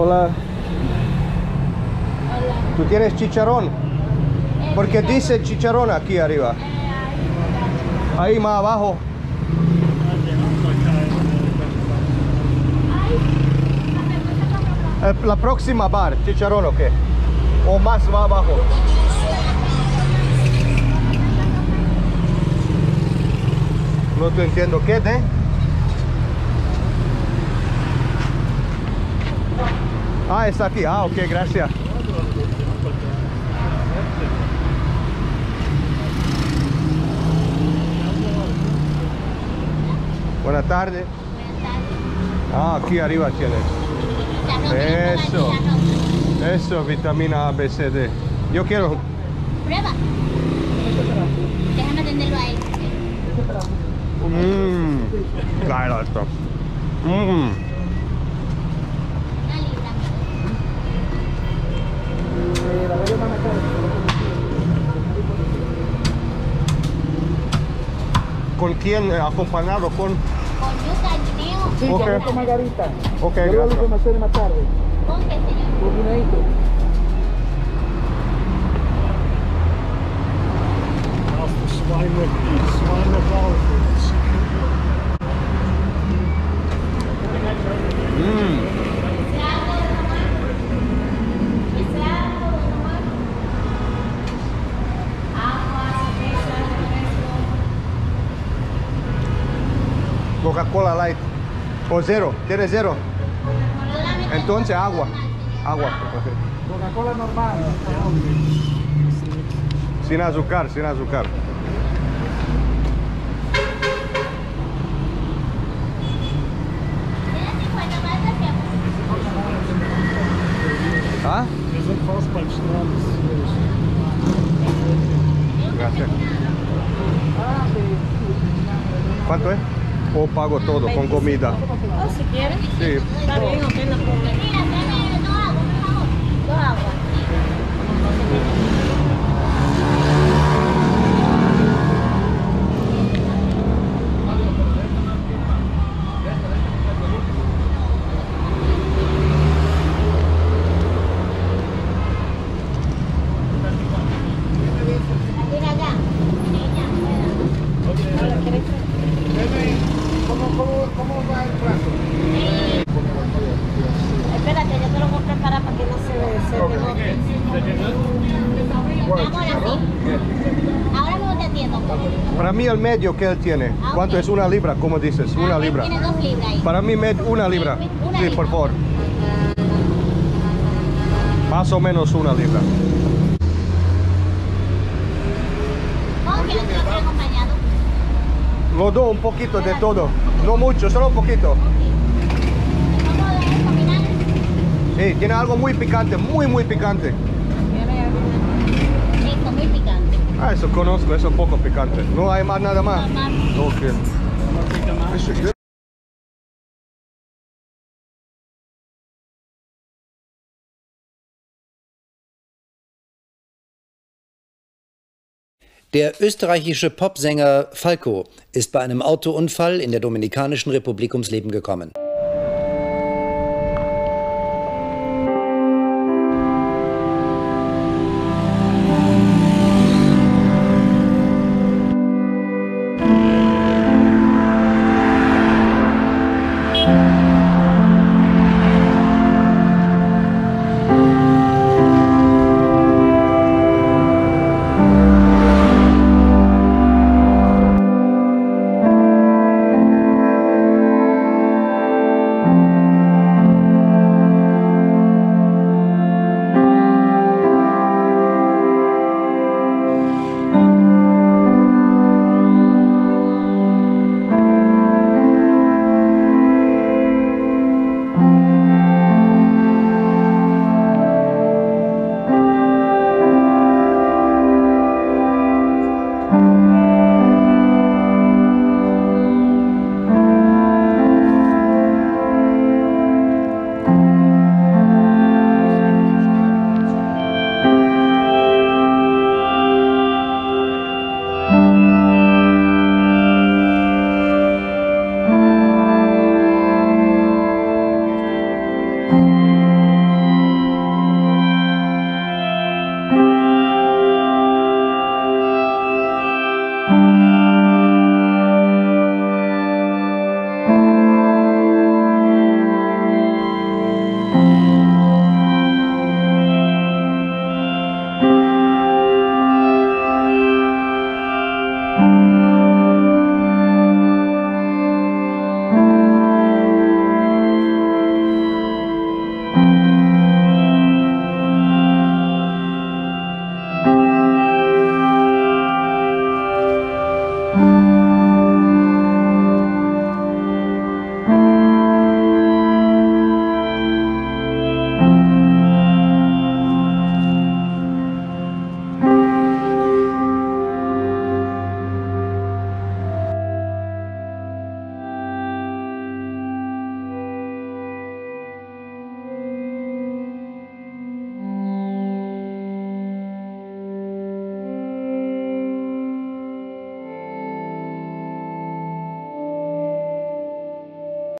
Hola. ¿Tú tienes chicharrón? Porque dice chicharrón aquí arriba. Ahí más abajo. Eh, La próxima bar, chicharrón o qué? O más va abajo. No te entiendo. ¿Qué de? Ah, está aquí. Ah, ok, gracias. Buenas tardes. Ah, aquí arriba tienes. Eso. Eso, vitamina A, B, C, D. Yo quiero. Prueba. Déjame atenderlo a él. Mmm. Claro, esto. Mmm. Quién? eh, ¿Acompañado con...? Con yuca, guineo. Sí, Ok. okay. con margarita. Ok, Yo lo gracias. más tarde. ¿Con qué, señor? Un guineíto. Coca-Cola Light. O cero. ¿Quieres cero? Entonces agua. Agua. Coca-Cola normal. Sin azúcar, sin azúcar. ¿Ah? Gracias. ¿Cuánto es? O pago todo con comida. Oh, si quieres. Sí. Está bien, ok, no problema. Mira, dame dos aguas, por favor. Dos aguas. Mira allá. ¿Cómo, cómo, ¿Cómo va el plato? Espérate, yo te lo voy a preparar para que no se, se te bote. Amor, así. Ahora te. Para mí el medio que él tiene. ¿Cuánto es una libra? ¿Cómo dices? Una Ah, libra. Tiene dos libras ahí. Para mí med- una libra. Una Sí, libra. por favor. Más o menos una libra. ¿Cómo quieres que lo doy un poquito de todo. No mucho, solo un poquito. Sí, tiene algo muy picante, muy, muy picante. Ah, eso conozco, es poco picante. No hay más nada más. Normal. Ok. Eso es- Der österreichische Popsänger Falco ist bei einem Autounfall in der Dominikanischen Republik ums Leben gekommen.